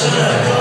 President.